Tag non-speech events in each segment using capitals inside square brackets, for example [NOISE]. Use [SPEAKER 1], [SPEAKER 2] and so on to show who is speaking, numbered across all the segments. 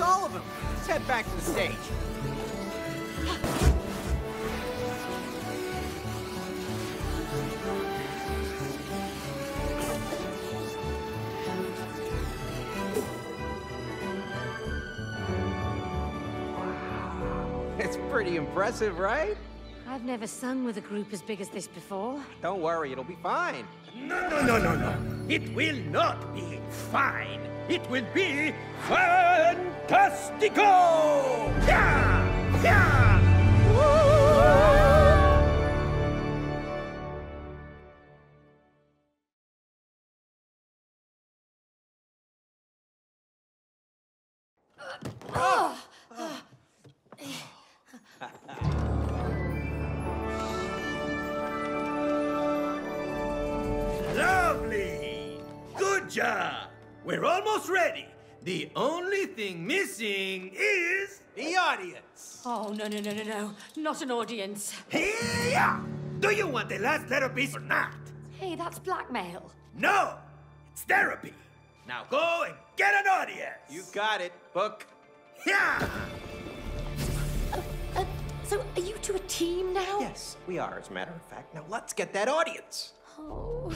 [SPEAKER 1] of them. Let's head back to the stage. [LAUGHS] It's pretty impressive, right?
[SPEAKER 2] I've never sung with a group as big as this before.
[SPEAKER 1] Don't worry, it'll be fine.
[SPEAKER 3] No, no, no, no, no. It will not be fine. It will be fantastico! Yeah! Yeah!
[SPEAKER 2] No, no, no, no, no. Not an audience.
[SPEAKER 3] Yeah! Do you want the last little piece or not?
[SPEAKER 2] Hey, that's blackmail.
[SPEAKER 3] No! It's therapy. Now go and get an audience.
[SPEAKER 1] You got it. Book.
[SPEAKER 3] Yeah!
[SPEAKER 2] Uh, so, are you two a team now?
[SPEAKER 1] Yes, we are, as a matter of fact. Now let's get that audience.
[SPEAKER 2] Oh.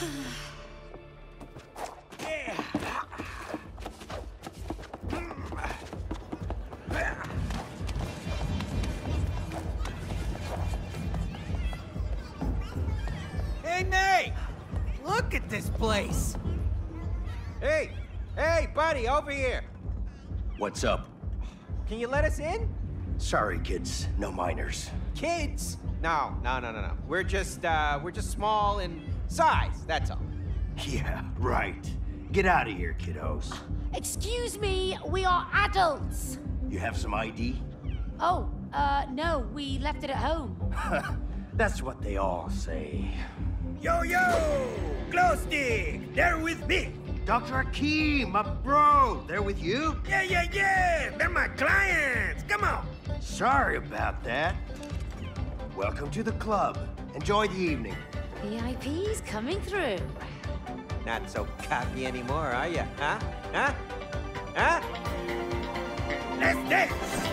[SPEAKER 2] [SIGHS]
[SPEAKER 1] Hey, Nate! Look at this place! Hey! Hey, buddy, over here!
[SPEAKER 4] What's up?
[SPEAKER 1] Can you let us in?
[SPEAKER 4] Sorry, kids. No minors.
[SPEAKER 1] Kids? No, no, no, no, no. We're just, uh, we're just small in size, that's all.
[SPEAKER 4] Yeah, right. Get out of here, kiddos.
[SPEAKER 2] Excuse me, we are adults.
[SPEAKER 4] You have some ID?
[SPEAKER 2] Oh, uh, no, we left it at home. [LAUGHS]
[SPEAKER 4] That's what they all say.
[SPEAKER 3] Yo, yo! Glow stick! They're with me!
[SPEAKER 4] Dr. Hakim, my bro, they're with you?
[SPEAKER 3] Yeah, yeah, yeah! They're my clients! Come on!
[SPEAKER 4] Sorry about that. Welcome to the club. Enjoy the evening.
[SPEAKER 2] VIP's coming through.
[SPEAKER 1] Not so cocky anymore, are you? Huh? Huh? Huh?
[SPEAKER 3] Let's dance!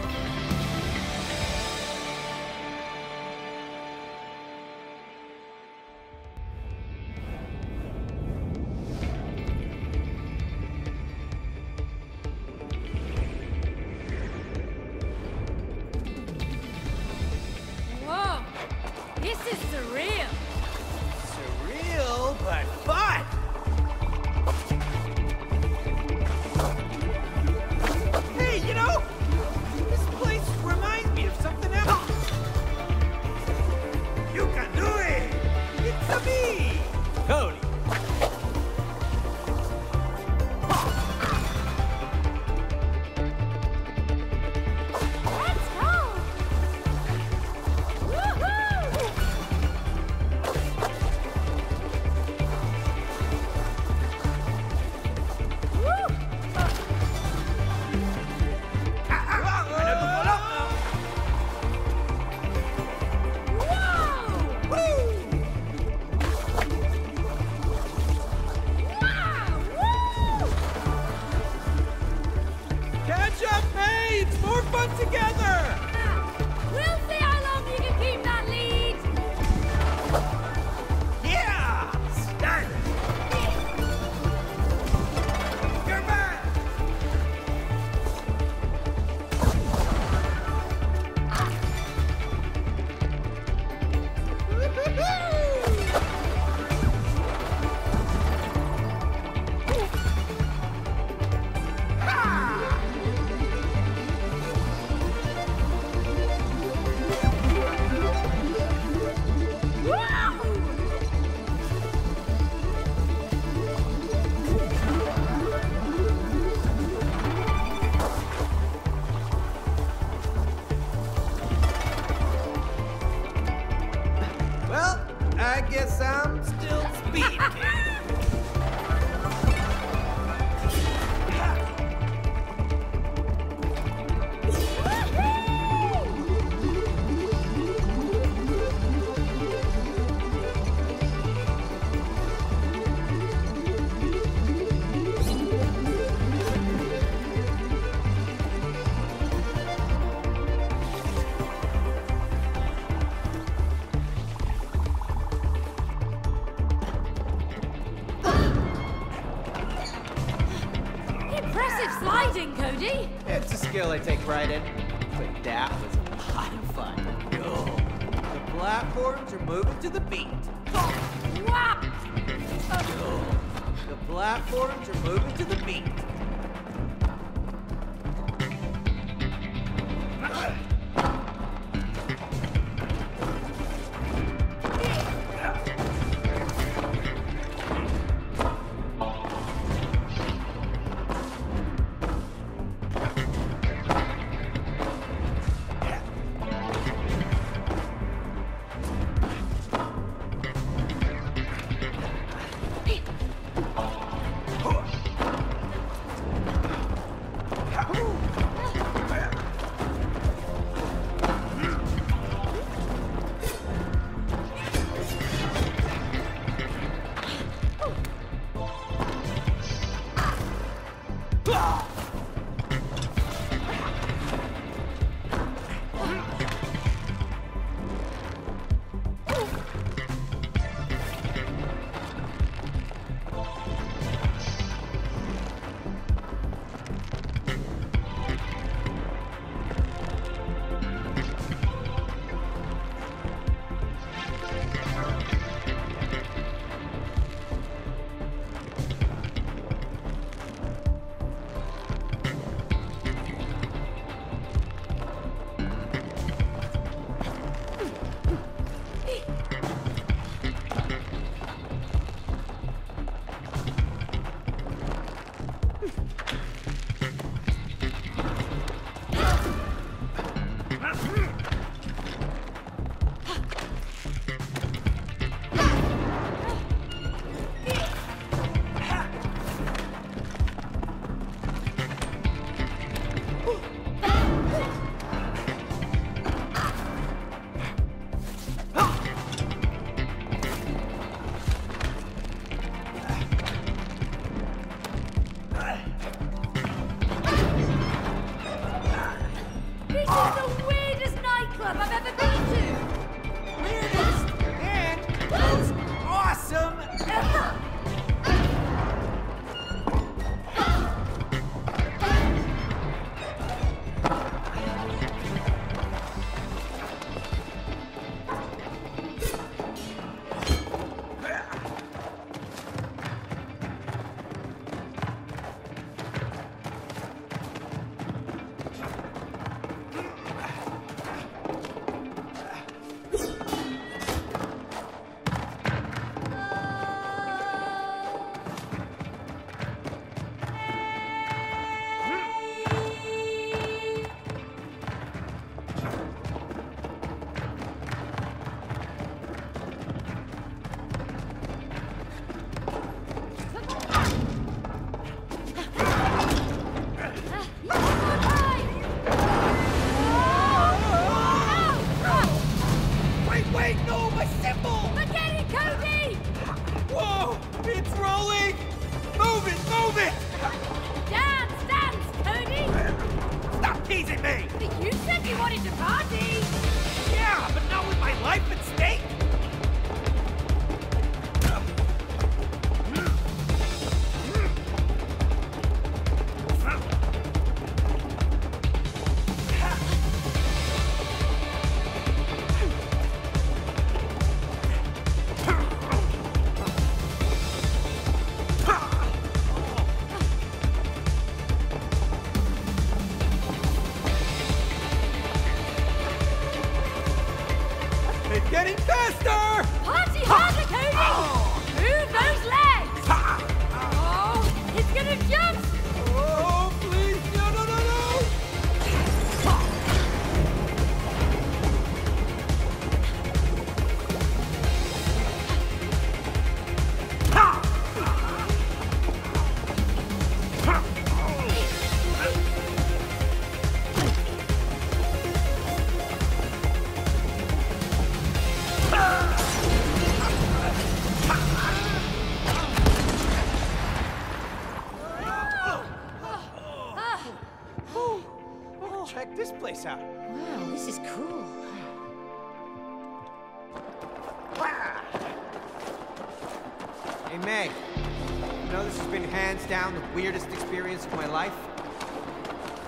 [SPEAKER 1] Hey, May.
[SPEAKER 3] You
[SPEAKER 1] know this has been hands down the weirdest experience of my life.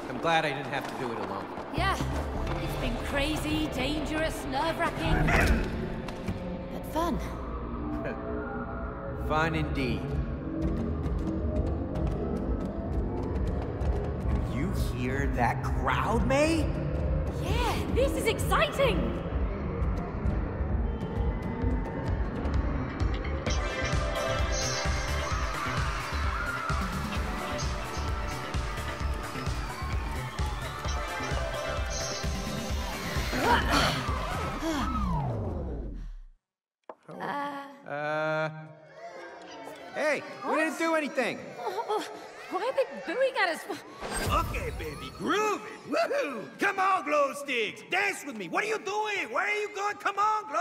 [SPEAKER 1] I'm glad I didn't have to do it alone.
[SPEAKER 2] Yeah, it's been crazy, dangerous, nerve-wracking. but fun. [LAUGHS]
[SPEAKER 1] Fun indeed. You hear that crowd, May?
[SPEAKER 2] Yeah, this is exciting!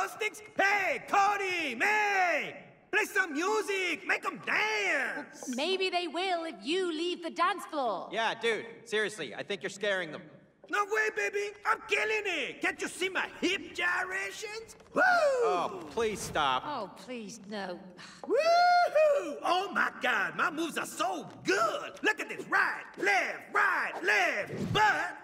[SPEAKER 3] Come sticks. Hey, Cody, May! Play some music. Make them dance.
[SPEAKER 2] Maybe they will if you leave the dance floor.
[SPEAKER 1] Yeah, dude, seriously, I think you're scaring them.
[SPEAKER 3] No way, baby. I'm killing it. Can't you see my hip gyrations? Oh, Woo!
[SPEAKER 1] Oh, please stop.
[SPEAKER 2] Oh, please, no.
[SPEAKER 3] Woohoo! Oh my god, my moves are so good! Look at this, right, left, right, left. But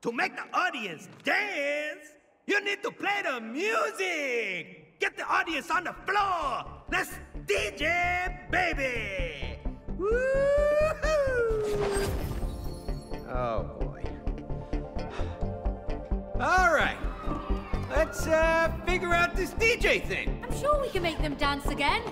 [SPEAKER 3] to make the audience dance, you need to play the music. Get the audience on the floor. Let's DJ, baby. Woohoo!
[SPEAKER 1] Oh, boy. All right. Let's, uh, figure out this DJ thing.
[SPEAKER 2] I'm sure we can make them dance again.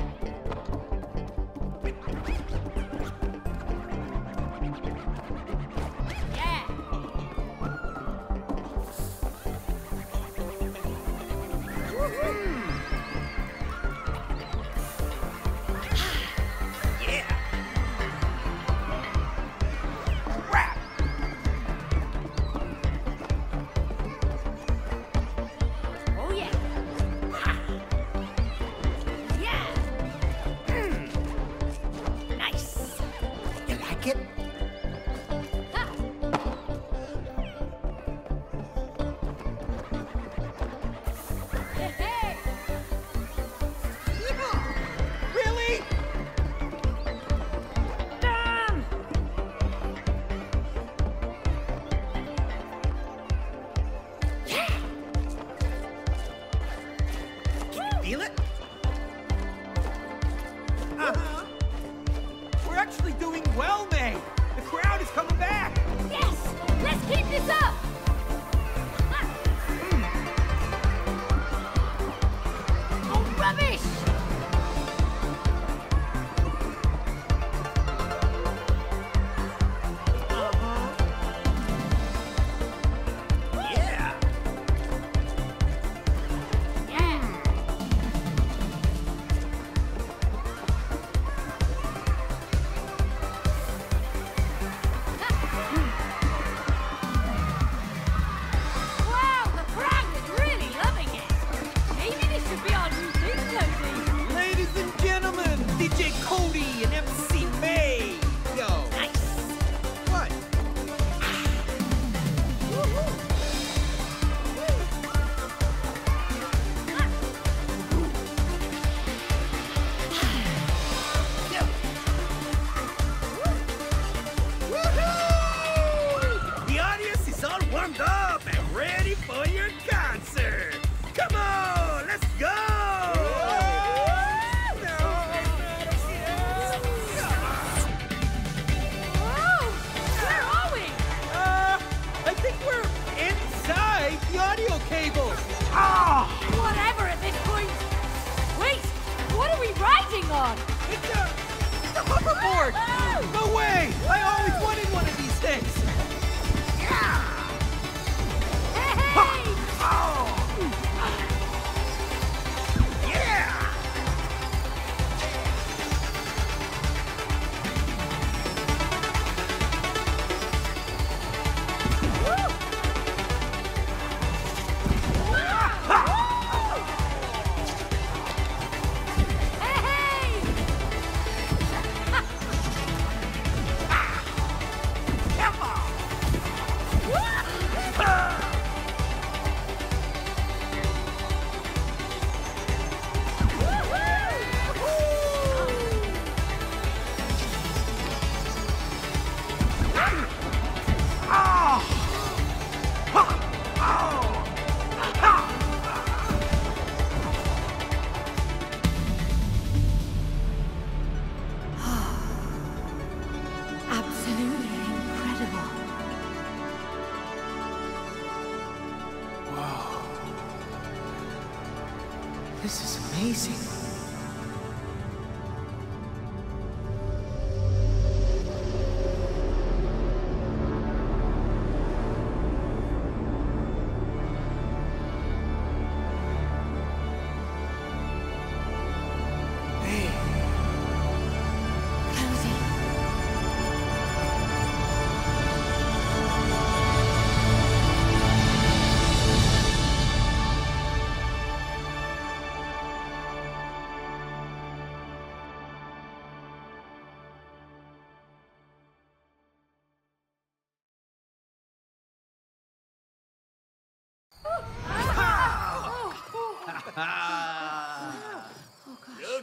[SPEAKER 3] Look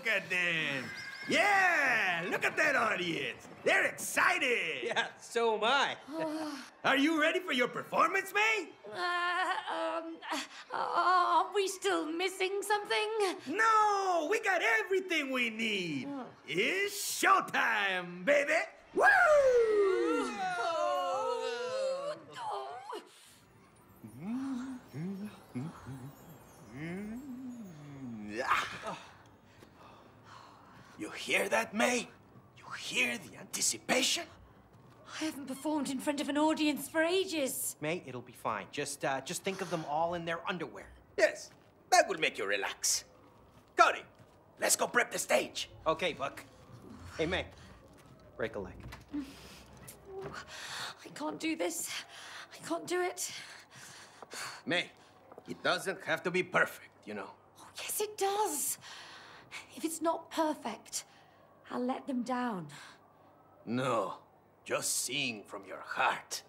[SPEAKER 3] at them. Yeah, look at that audience. They're excited.
[SPEAKER 1] yeah, so am I. [SIGHS]
[SPEAKER 3] Are you ready for your performance, May?
[SPEAKER 2] Uh, um, uh, are we still missing something?
[SPEAKER 3] No, we got everything we need. It's showtime, baby. Woo!
[SPEAKER 2] Oh,
[SPEAKER 3] You hear that, May? You hear the anticipation?
[SPEAKER 2] I haven't performed in front of an audience for ages.
[SPEAKER 1] May, it'll be fine. Just, uh, just think of them all in their underwear.
[SPEAKER 3] Yes, that will make you relax. Cody, let's go prep the stage.
[SPEAKER 1] Okay, Buck. Hey, May, break a leg.
[SPEAKER 2] I can't do this. I can't do it.
[SPEAKER 3] May, it doesn't have to be perfect, you know.
[SPEAKER 2] Oh, yes, it does. If it's not perfect, I'll let them down.
[SPEAKER 3] No, just sing from your heart.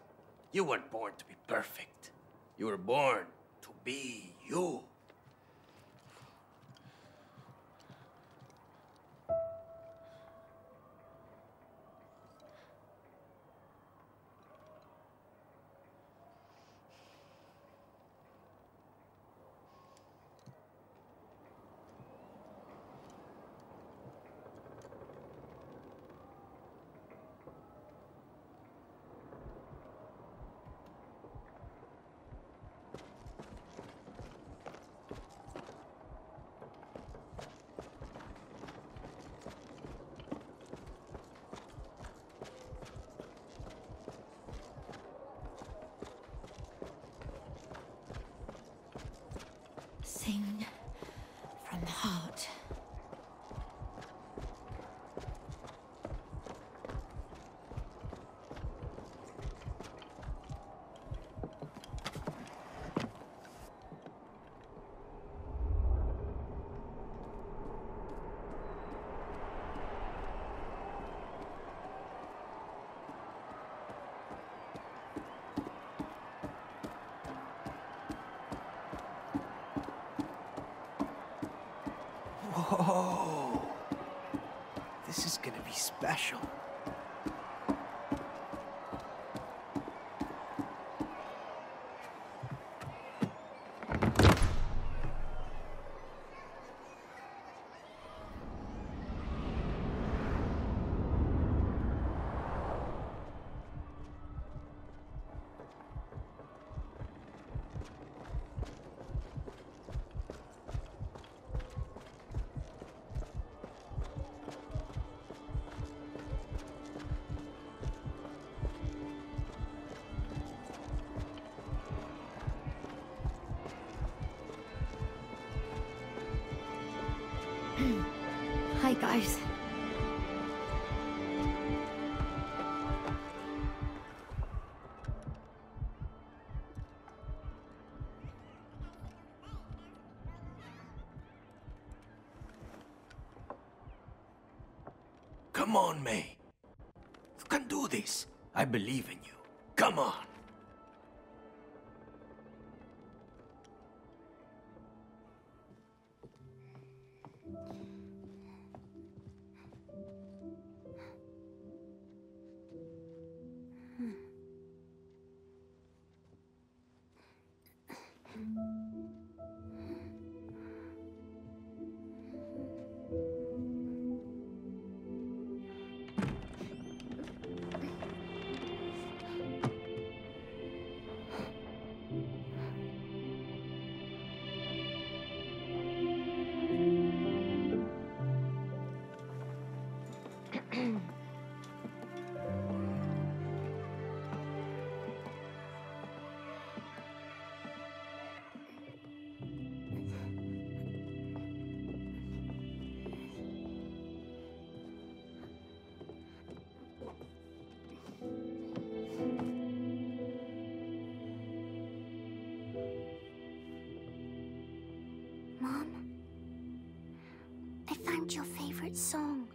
[SPEAKER 3] You weren't born to be perfect. You were born to be you.
[SPEAKER 2] Sing from the heart.
[SPEAKER 3] Whoa. This is gonna be special.
[SPEAKER 2] Guys.
[SPEAKER 3] Come on, May. You can do this. I believe in you. Hmm. your
[SPEAKER 5] favorite song.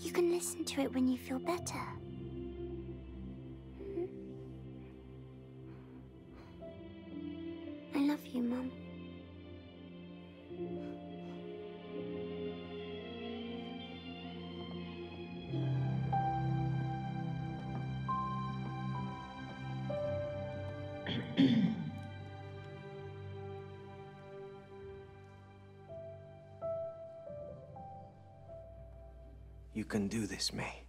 [SPEAKER 5] You can listen to it when you feel better.
[SPEAKER 1] Can do this, May.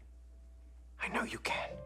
[SPEAKER 1] I know you can.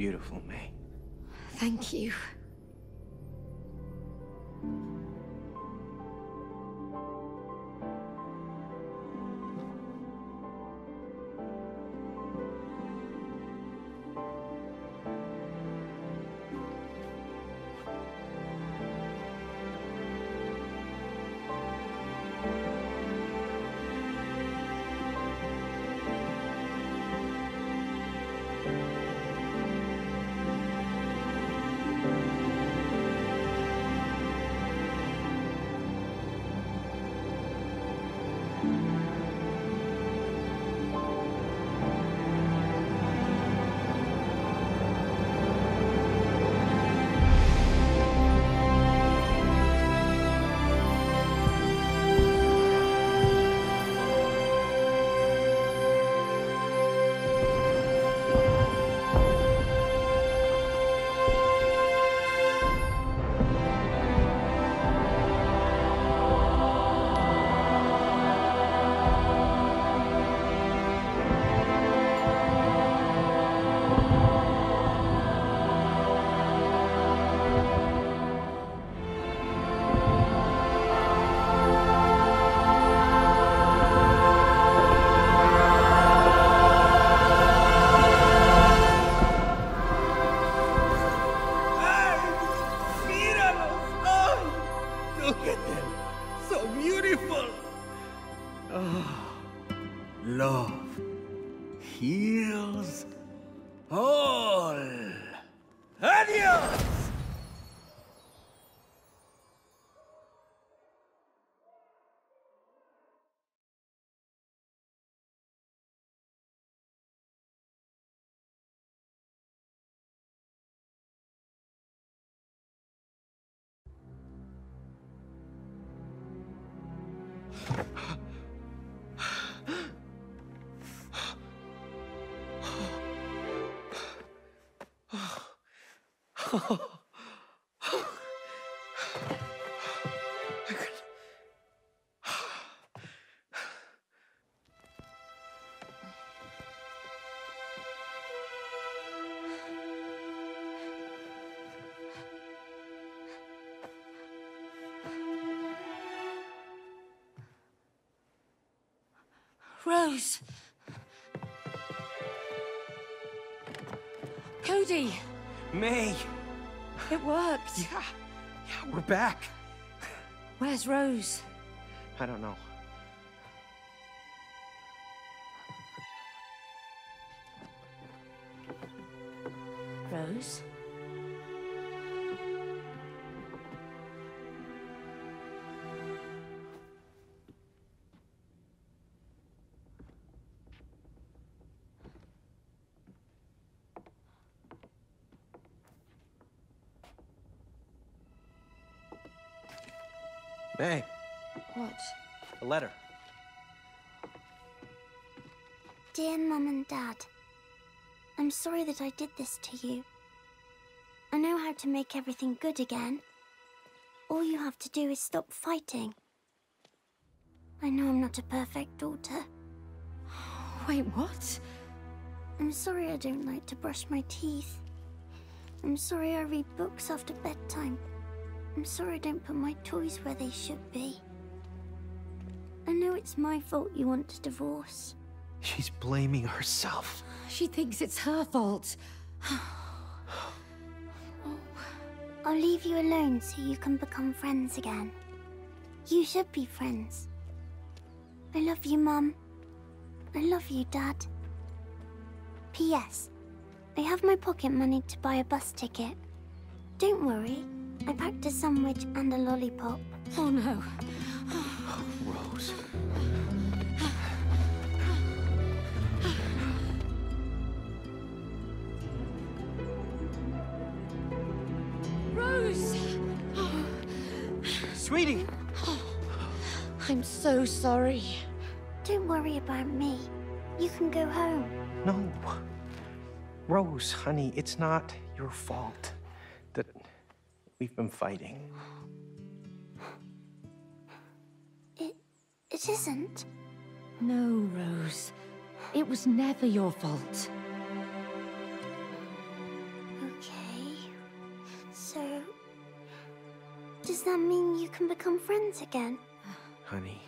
[SPEAKER 1] Beautiful, May.
[SPEAKER 3] Thank you. Rose. Cody,
[SPEAKER 1] May!
[SPEAKER 3] It worked.
[SPEAKER 1] Yeah. Yeah, we're back.
[SPEAKER 2] Where's Rose?
[SPEAKER 1] I don't know.
[SPEAKER 5] This to you. I know how to make everything good again. All you have to do is stop fighting. I know I'm not a perfect daughter.
[SPEAKER 2] Wait, what?
[SPEAKER 5] I'm sorry I don't like to brush my teeth. I'm sorry I read books after bedtime. I'm sorry I don't put my toys where they should be. I know it's my fault you want a divorce.
[SPEAKER 1] She's blaming herself.
[SPEAKER 2] She thinks it's her fault.
[SPEAKER 5] I'll leave you alone so you can become friends again. You should be friends. I love you, Mum. I love you, Dad. P.S. I have my pocket money to buy a bus ticket. Don't worry, I packed a sandwich and a lollipop.
[SPEAKER 2] Oh no. [SIGHS]
[SPEAKER 1] Rose.
[SPEAKER 2] Rose! I'm so sorry.
[SPEAKER 5] Don't worry about me. You can go home.
[SPEAKER 1] No. Rose, honey, it's not your fault that we've been fighting.
[SPEAKER 5] It. it isn't.
[SPEAKER 2] No, Rose. It was never your fault.
[SPEAKER 5] Okay. So. Does that mean you can become friends again?
[SPEAKER 1] Honey,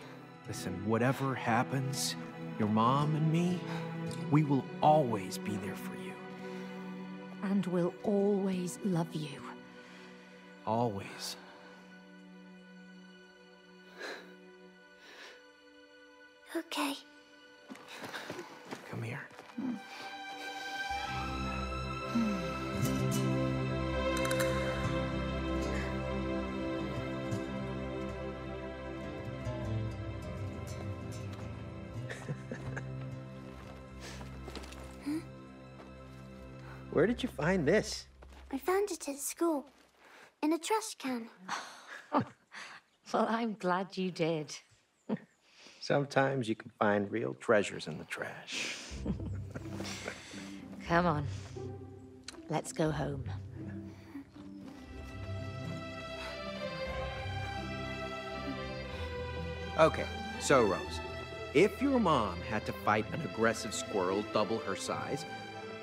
[SPEAKER 1] listen, whatever happens, your mom and me, we will always be there for you.
[SPEAKER 2] And we'll always love you.
[SPEAKER 1] Always.
[SPEAKER 5] Okay.
[SPEAKER 1] Where did you find this?
[SPEAKER 5] I found it at school. In a trash can. [LAUGHS]
[SPEAKER 2] Well, I'm glad you did. [LAUGHS]
[SPEAKER 1] Sometimes you can find real treasures in the trash. [LAUGHS]
[SPEAKER 2] Come on. Let's go home.
[SPEAKER 1] Okay, so Rose, if your mom had to fight an aggressive squirrel double her size,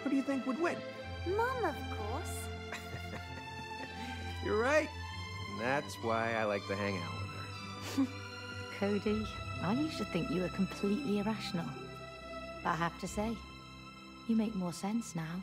[SPEAKER 1] who do you think would win?
[SPEAKER 5] Mum, of course. [LAUGHS]
[SPEAKER 1] You're right. And that's why I like to hang out with her. [LAUGHS]
[SPEAKER 2] Cody, I used to think you were completely irrational. But I have to say, you make more sense now.